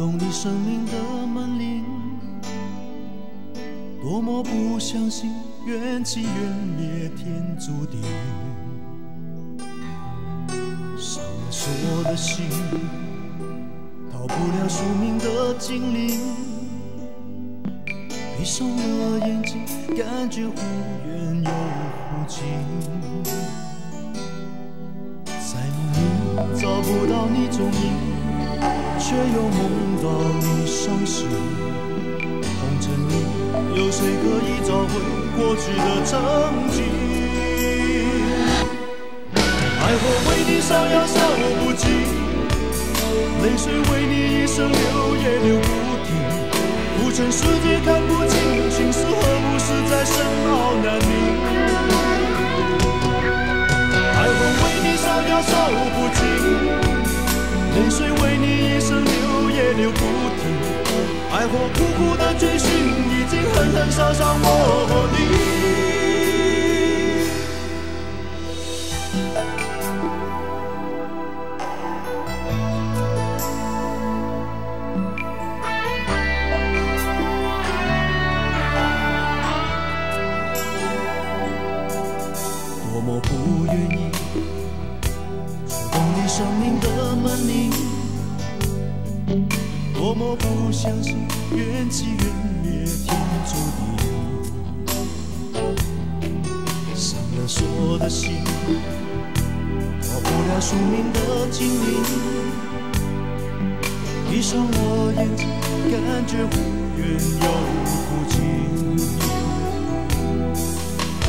动你生命的门铃，多么不相信缘起缘灭天注定，伤了我的心，逃不了宿命的精灵，闭上了眼睛，感觉忽远又忽近，在梦里找不到你踪影。却又梦到你伤心，红尘里有谁可以找回过去的曾经？爱火为你烧呀烧不尽，泪水为你一生流也流不停。浮尘世界看不清，情是何物实在深奥难明。爱火为你烧呀烧不尽。流不停，爱火苦苦的追寻，已经狠狠烧伤我和你。多么不愿意触动你生命的。门铃，多么不相信缘起缘灭天注定，伤了锁的心，逃不了宿命的精灵。闭上我眼睛，感觉忽远又忽近，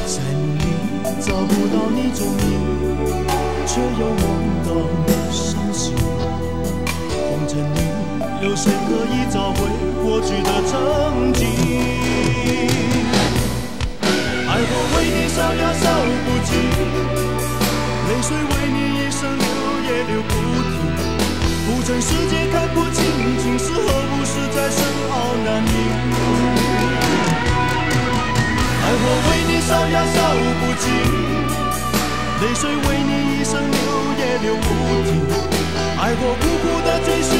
在梦里找不到你踪影，却又梦到你谁可以找回过去的曾经？爱火为你烧呀烧不尽，泪水为你一生流也流不停。浮尘世界看不清，情是何物实在深奥难明。爱火为你烧呀烧不尽，泪水为你一生流也流不停。爱火苦苦的追寻，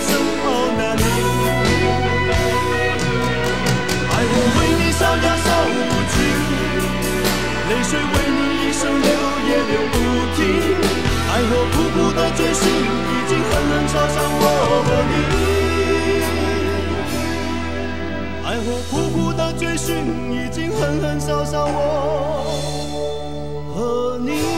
身后那里？爱火为你烧呀烧不尽泪水为你一生流也流不停。爱火苦苦的追寻已经狠狠烧伤我和你。爱火苦苦的追寻已经狠狠烧伤我和你。